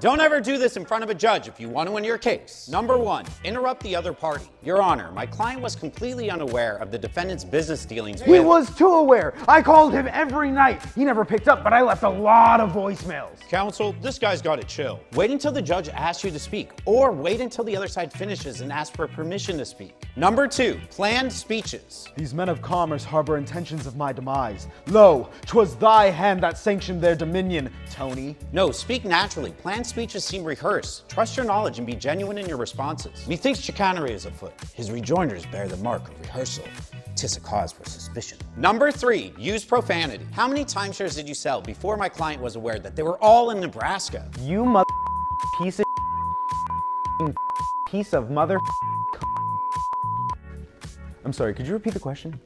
Don't ever do this in front of a judge if you want to win your case. Number one, interrupt the other party. Your Honor, my client was completely unaware of the defendant's business dealings He with- was too aware. I called him every night. He never picked up, but I left a lot of voicemails. Counsel, this guy's got to chill. Wait until the judge asks you to speak, or wait until the other side finishes and asks for permission to speak. Number two, planned speeches. These men of commerce harbor intentions of my demise. Lo, 'twas thy hand that sanctioned their dominion, Tony. No, speak naturally. Speeches seem rehearsed. Trust your knowledge and be genuine in your responses. Methinks chicanery is afoot. His rejoinders bear the mark of rehearsal. Tis a cause for suspicion. Number three, use profanity. How many timeshares did you sell before my client was aware that they were all in Nebraska? You mother piece of piece of mother. I'm sorry, could you repeat the question?